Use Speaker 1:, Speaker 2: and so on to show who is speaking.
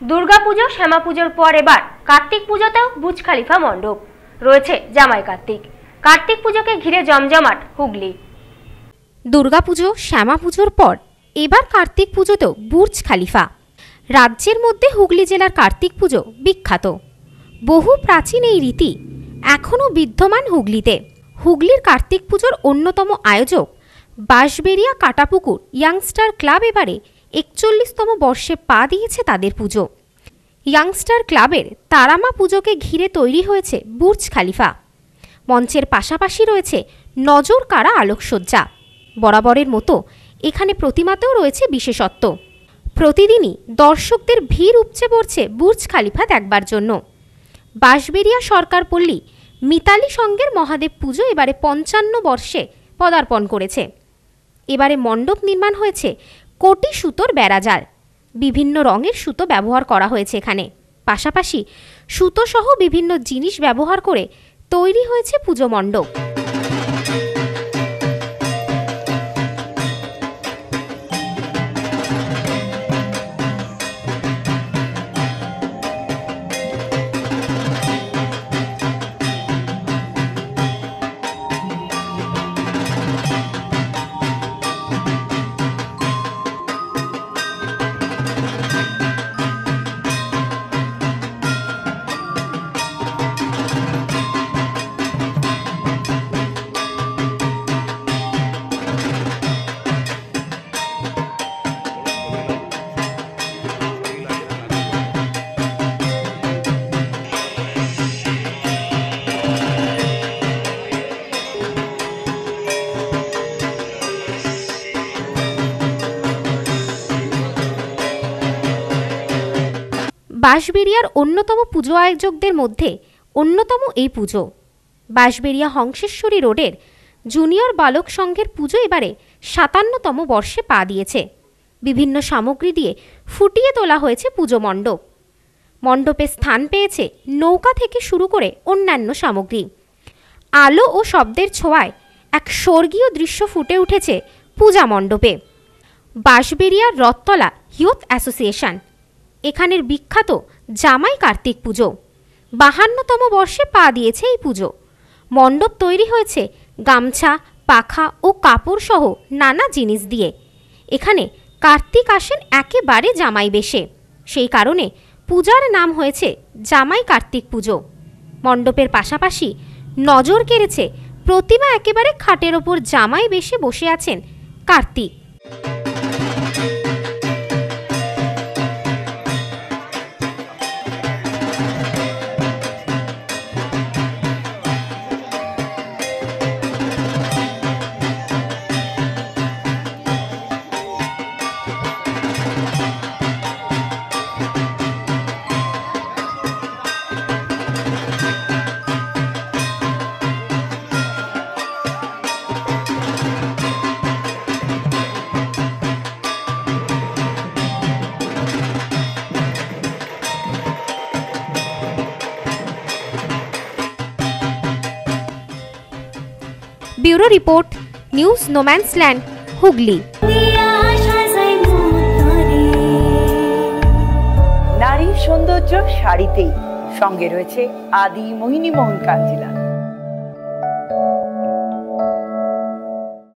Speaker 1: দুর্গাপুজো শ্যামা পুজোর পর এবার কার্তিক পুজোতেও বুজ খালিফা মণ্ডপ। রয়েছে জামাই কার্তিক। কার্তিক পুজোকে ঘিরে জমজমাট হুগলি।
Speaker 2: দুর্গাপুজো শ্যামা পুজোর পর এবার কার্তিক পুজোতেও বুর্জ খালিফা। রাজ্যের মধ্যে হুগলি জেলার কার্তিক পুজো বিখ্যাত। বহু প্রাচীন এই রীতি এখনও বিদ্যমান হুগলিতে। হুগলির কার্তিক পুজোর অন্যতম আয়োজক বাঁশবেরিয়া কাটাপুকুর ইয়াংস্টার ক্লাব এবারে একচল্লিশতম বর্ষে পা দিয়েছে তাদের পুজো। ইয়াংস্টার ক্লাবের তারামা পুজোকে ঘিরে তৈরি হয়েছে বুর্জ খালিফা। মঞ্চের পাশাপাশি রয়েছে নজর কাড়া আলোকসজ্জা। বরাবরের মতো এখানে প্রতিমাতেও রয়েছে বিশেষত্ব। প্রতিদিনই দর্শকদের ভিড় উপচে পড়ছে বুর্জ খালিফা দেখবার জন্য। বাঁশবেরিয়া সরকার পল্লী মিতালি সঙ্গের মহাদেব পুজো এবারে পঞ্চান্ন বর্ষে পদার্পণ করেছে। এবারে মণ্ডপ নির্মাণ হয়েছে কোটি সুতোর বেড়াজাল বিভিন্ন রঙের সুতো ব্যবহার করা হয়েছে এখানে। পাশাপাশি সুতোসহ বিভিন্ন জিনিস ব্যবহার করে তৈরি হয়েছে পুজো মণ্ডপ। বাঁশবেরিয়ার অন্যতম পুজো আয়োজকদের মধ্যে অন্যতম এই পুজো। বাঁশবেড়িয়া হংসেশ্বরী রোডের জুনিয়র বালক সংঘের পুজো এবারে সাতান্নতম বর্ষে পা দিয়েছে। বিভিন্ন সামগ্রী দিয়ে ফুটিয়ে তোলা হয়েছে পুজো মণ্ডপ। মণ্ডপে স্থান পেয়েছে নৌকা থেকে শুরু করে অন্যান্য সামগ্রী। আলো ও শব্দের ছোঁয়ায় এক স্বর্গীয় দৃশ্য ফুটে উঠেছে পূজা মণ্ডপে। বাঁশবেরিয়ার রথতলা ইয়ুথ অ্যাসোসিয়েশন। এখানের বিখ্যাত জামাই কার্তিক পুজো। বাহান্নতম বর্ষে পা দিয়েছে এই পুজো। মণ্ডপ তৈরি হয়েছে গামছা, পাখা ও কাপড় সহ নানা জিনিস দিয়ে। এখানে কার্তিক আসেন একেবারে জামাই বেশে। সেই কারণে পূজার নাম হয়েছে জামাই কার্তিক পুজো। মণ্ডপের পাশাপাশি নজর কেড়েছে প্রতিমা একেবারে খাটের ওপর জামাই বেশে বসে আছেন Kartik. Bureau report news no man's land Hooghly
Speaker 3: নারীর সৌন্দর্য শাড়িতেই সঙ্গে রয়েছে আদি মোহিনী মোহন কাঞ্জিলা